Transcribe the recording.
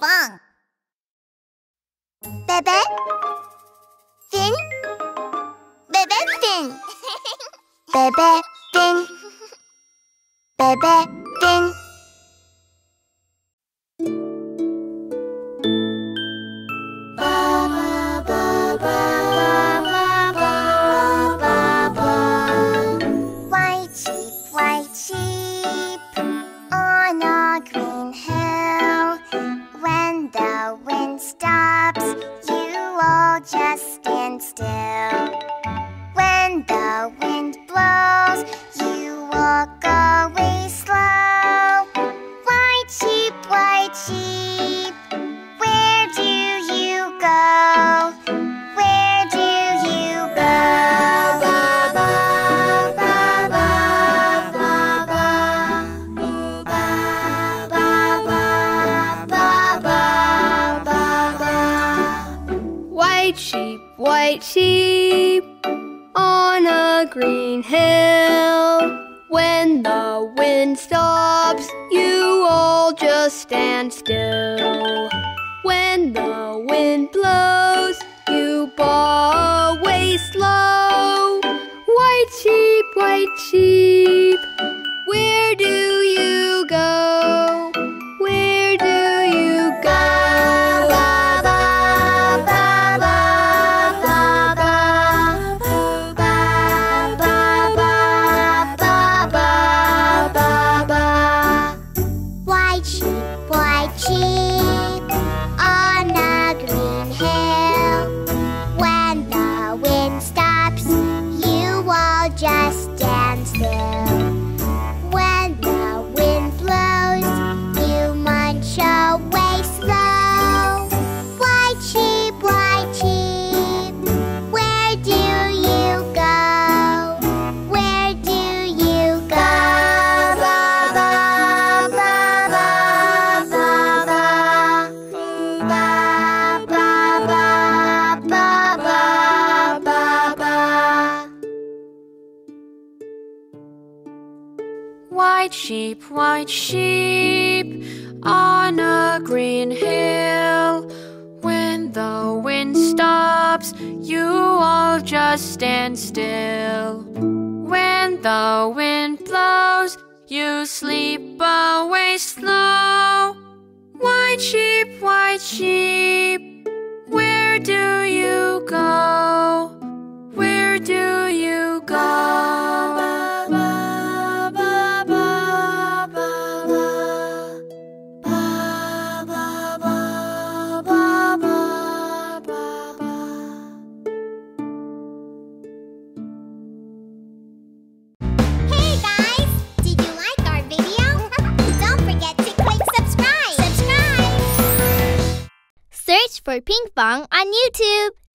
棒。Bebe, Finn, Bebe, Finn, Bebe, Finn, Bebe, stops, you all just stand still. When the wind blows, you walk away slow. White sheep, white sheep, White sheep, white sheep on a green hill. When the wind stops, you all just stand still. When the wind blows, you bow away slow. White sheep, white sheep, where do White sheep, white sheep on a green hill. When the wind stops, you all just stand still. When the wind blows, you sleep away slow. White sheep, white sheep, where do you for Pinkfong on YouTube.